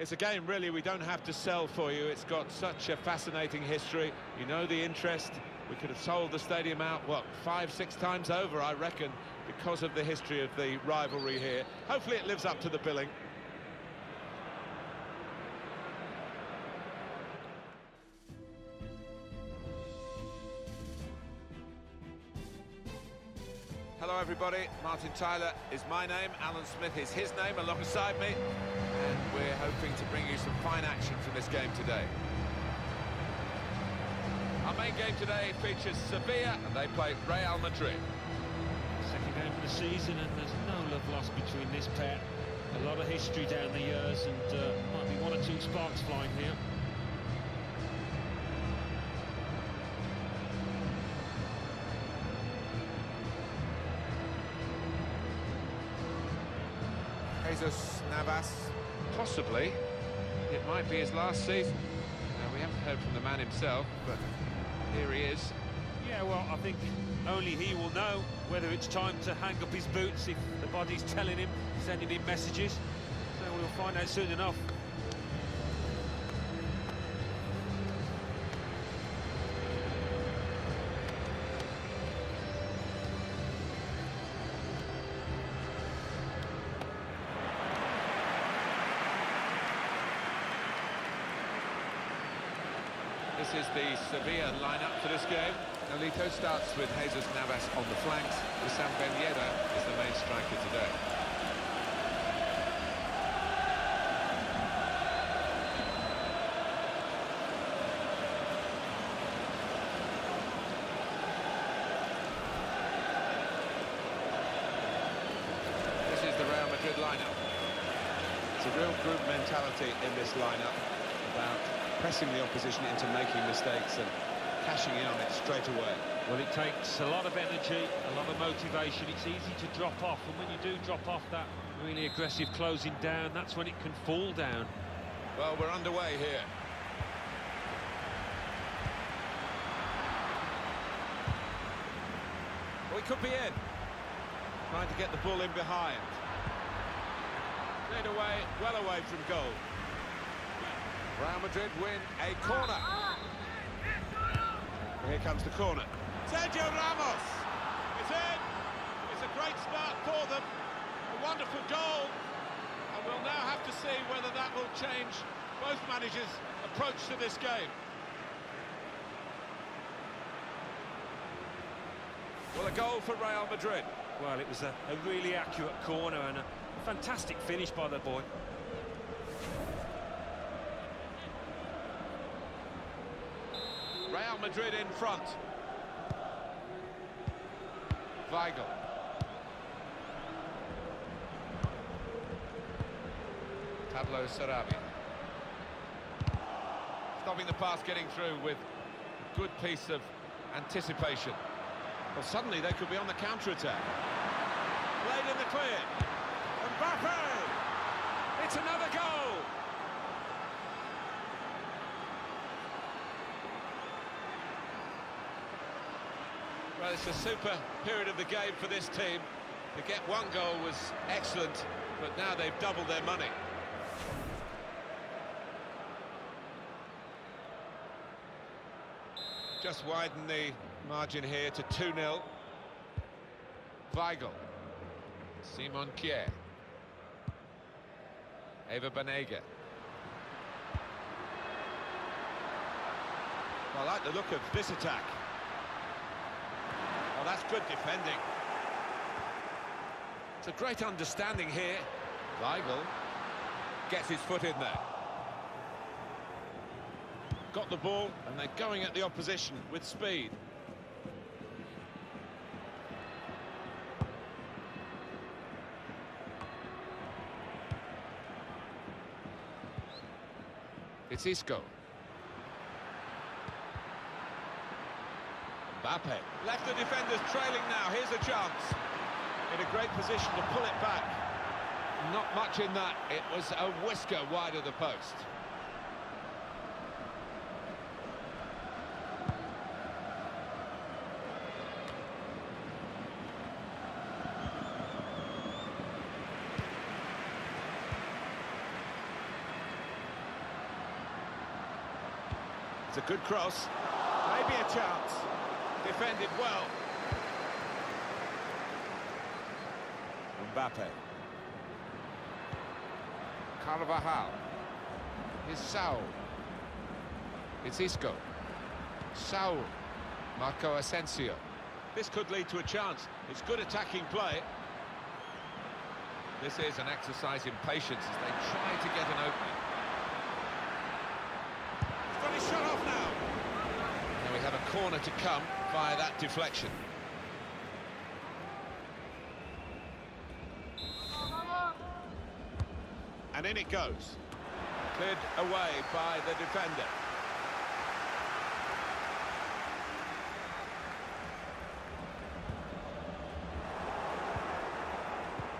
It's a game, really, we don't have to sell for you. It's got such a fascinating history. You know the interest. We could have sold the stadium out, what, five, six times over, I reckon, because of the history of the rivalry here. Hopefully it lives up to the billing. Everybody, Martin Tyler is my name, Alan Smith is his name alongside me, and we're hoping to bring you some fine action from this game today. Our main game today features Sevilla, and they play Real Madrid. Second game of the season, and there's no love lost between this pair. A lot of history down the years, and uh, might be one or two sparks flying here. Jesus Navas, possibly. It might be his last season. Now, we haven't heard from the man himself, but here he is. Yeah, well, I think only he will know whether it's time to hang up his boots if the body's telling him, sending him messages. So we'll find out soon enough. This is the Sevilla lineup for this game. Nolito starts with Jesus Navas on the flanks. Wissam Ben Yedder is the main striker today. This is the Real Madrid lineup. It's a real group mentality in this lineup about pressing the opposition into making mistakes and cashing in on it straight away. Well, it takes a lot of energy, a lot of motivation. It's easy to drop off, and when you do drop off that really aggressive closing down, that's when it can fall down. Well, we're underway here. We could be in. Trying to get the ball in behind. Played away, well away from goal. Real Madrid win a corner. Here comes the corner. Sergio Ramos is in. It's a great start for them. A wonderful goal. And we'll now have to see whether that will change both managers' approach to this game. Well, a goal for Real Madrid. Well, it was a, a really accurate corner and a, a fantastic finish by the boy. Real Madrid in front. Weigl. Pablo Sarabia. Stopping the pass getting through with a good piece of anticipation. Well, suddenly they could be on the counter-attack. Played in the clear. Mbappe! It's another goal! Well, it's a super period of the game for this team. To get one goal was excellent, but now they've doubled their money. Just widen the margin here to 2-0. Weigl. Simon Kjær. Ever Banega. I like the look of this attack. That's good defending. It's a great understanding here. Weigl gets his foot in there. Got the ball, and they're going at the opposition with speed. It's Isco. Mbappe. Left the defenders trailing now. Here's a chance. In a great position to pull it back. Not much in that. It was a whisker wide of the post. It's a good cross. Maybe a chance. Defended well. Mbappe. Carvajal. Here's Saul. It's Isco. Saul. Marco Asensio. This could lead to a chance. It's good attacking play. This is an exercise in patience as they try to get an opening. He's got his shot off now. Now we have a corner to come via that deflection. And in it goes. Cleared away by the defender.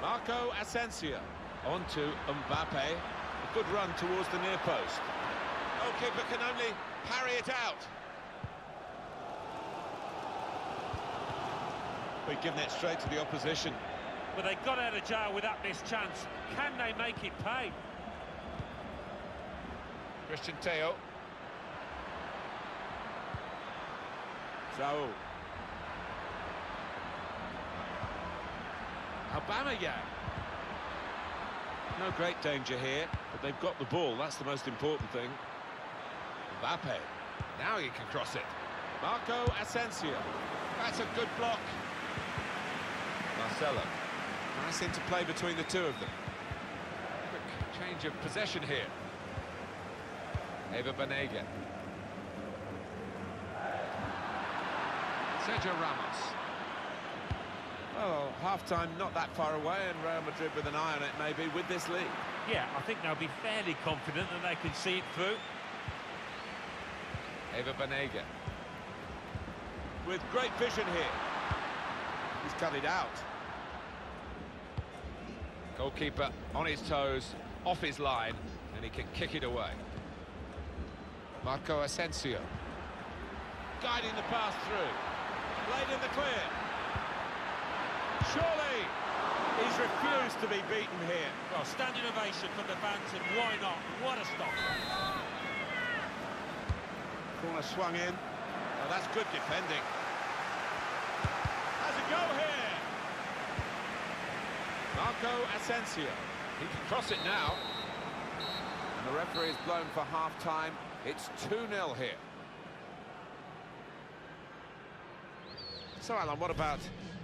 Marco Asensio. On to Mbappe. A good run towards the near post. Goalkeeper can only parry it out. We've given it straight to the opposition. But they got out of jail with that missed chance. Can they make it pay? Christian Teo. Saul. Aubameyang. No great danger here, but they've got the ball. That's the most important thing. Mbappe. Now he can cross it. Marco Asensio. That's a good block. Marcelo. Nice interplay between the two of them. Quick change of possession here. Ever Banega. Sergio Ramos. Well, half-time not that far away, and Real Madrid with an eye on it maybe with this lead. Yeah, I think they'll be fairly confident that they can see it through. Ever Banega. With great vision here. He's cut it out. Goalkeeper on his toes, off his line, and he can kick it away. Marco Asensio. Guiding the pass through. Played in the clear. Surely he's refused to be beaten here. Well, standing ovation from the fans, and why not? What a stop. Corner swung in. Oh, that's good defending. Has a go here. Marco Asensio. He can cross it now. And the referee is blown for half-time. It's 2-0 here. So, Alan, what about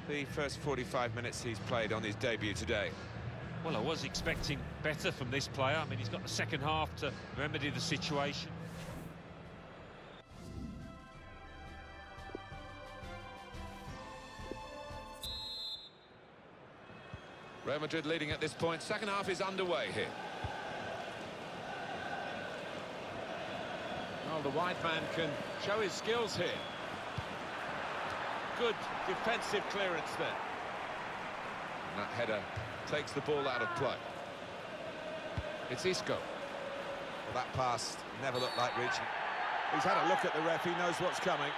the first 45 minutes he's played on his debut today? Well, I was expecting better from this player. I mean, he's got the second half to remedy the situation. Real Madrid leading at this point. Second half is underway here. Well, the wide man can show his skills here. Good defensive clearance there. And that header takes the ball out of play. It's Isco. Well, that pass never looked like reaching. He's had a look at the ref, he knows what's coming.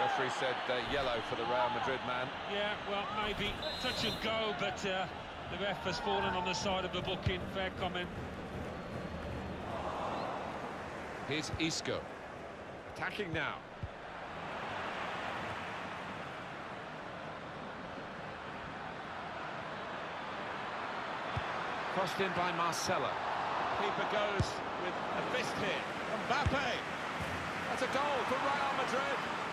Referee said uh, yellow for the Real Madrid man. Yeah, well, maybe touch and go, but uh, the ref has fallen on the side of the booking. Fair comment. Here's Isco. Attacking now. Crossed in by Marcelo. Keeper goes with a fist hit. Mbappe. That's a goal for Real Madrid.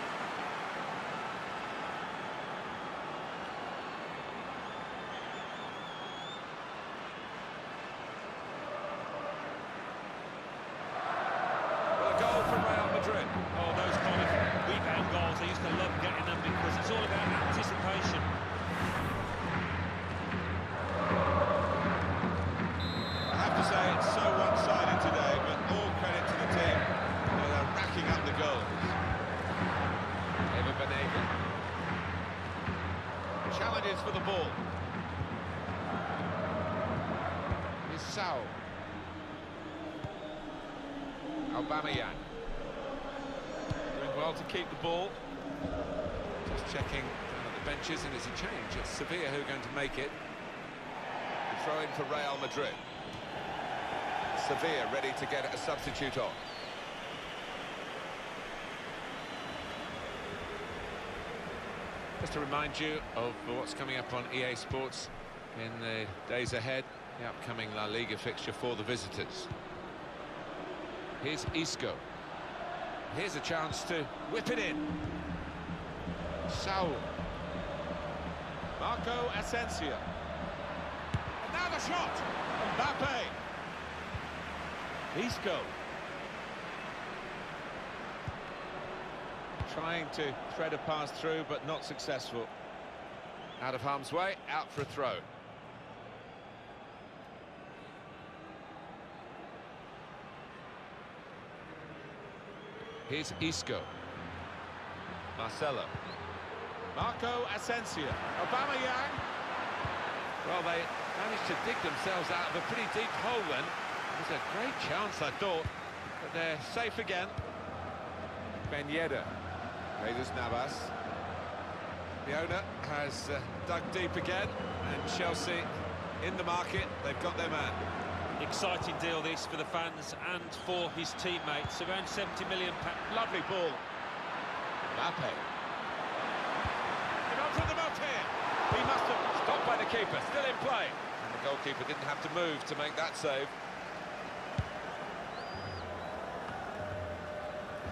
Aubameyang. Doing well to keep the ball. Just checking down at the benches, and there's a change. It's Sevilla who are going to make it. The throw in for Real Madrid. Sevilla ready to get a substitute on. Just to remind you of what's coming up on EA Sports in the days ahead, the upcoming La Liga fixture for the visitors. Here's Isco. Here's a chance to whip it in. Saul. Marco Asensio. And now the shot. Mbappe. Isco. Trying to thread a pass through, but not successful. Out of harm's way, out for a throw. Here's Isco. Marcelo. Marco Asensio. Obama Aubameyang. Well, they managed to dig themselves out of a pretty deep hole then. It was a great chance, I thought, but they're safe again. Ben Yedder. Jesus Navas. The owner has uh, dug deep again, and Chelsea in the market. They've got their man. Exciting deal this for the fans and for his teammates. Around 70 million pounds. Lovely ball. Mbappe. In on from here. He must have stopped by the keeper. Still in play. And the goalkeeper didn't have to move to make that save.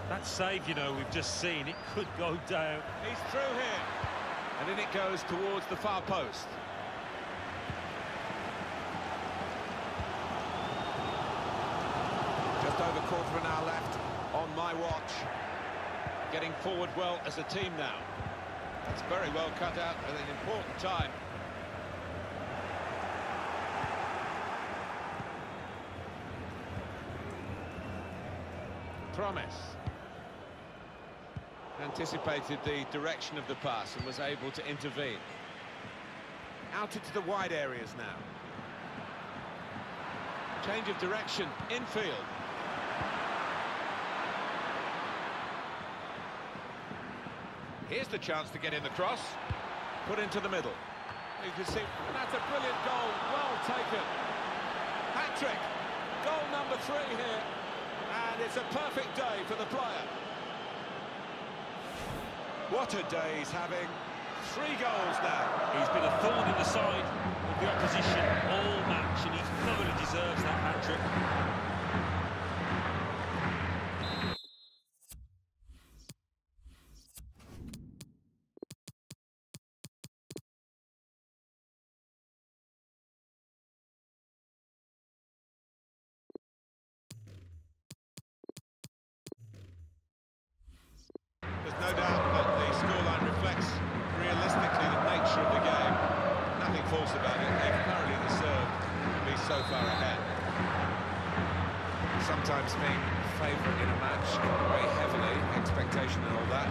That save, you know, we've just seen, it could go down. He's through here. And in it goes towards the far post. An hour left on my watch. Getting forward well as a team now. That's very well cut out at an important time. Promise anticipated the direction of the pass and was able to intervene. Out into the wide areas now. Change of direction, infield. Here's the chance to get in the cross. Put into the middle. You can see, that's a brilliant goal, well taken. Hat-trick, goal number three here. And it's a perfect day for the player. What a day he's having. Three goals now. He's been a thorn in the side of the opposition all match, and he thoroughly deserves that hat-trick. No doubt that the scoreline reflects realistically the nature of the game. Nothing false about it. They've thoroughly deserved to be so far ahead. Sometimes being favourite in a match very heavily, expectation and all that.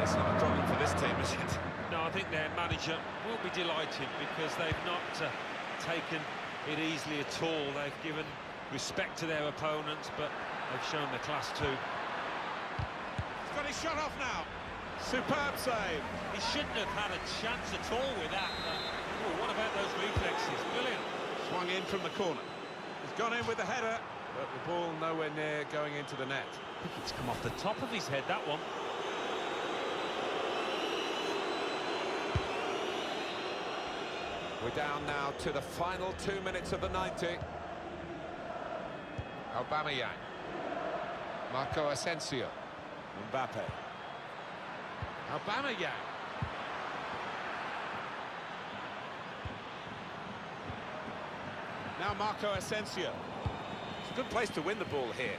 It's not a problem for this team, is it? No, I think their manager will be delighted because they've not uh, taken it easily at all. They've given respect to their opponents, but they've shown the class too his shot off now. Superb save. He shouldn't have had a chance at all with that. Oh, what about those reflexes? Brilliant. Swung in from the corner. He's gone in with the header, but the ball nowhere near going into the net. I think it's come off the top of his head, that one. We're down now to the final two minutes of the 90. Aubameyang. Marco Asensio. Mbappe. Aubameyang. Now Marco Asensio. It's a good place to win the ball here.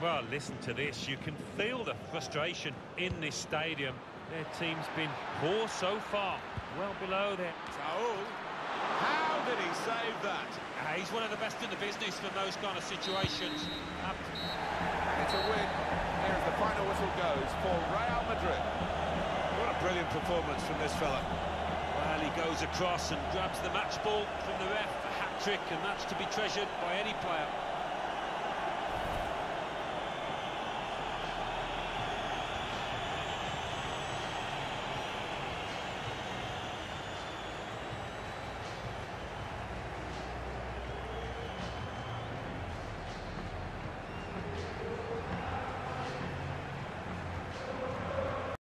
Well, listen to this. You can feel the frustration in this stadium. Their team's been poor so far, well below there. Saul. How did he save that? Uh, he's one of the best in the business for those kind of situations. It's a win. Here as the final whistle goes for Real Madrid. What a brilliant performance from this fella. Well, he goes across and grabs the match ball from the ref, a hat-trick, and that's to be treasured by any player.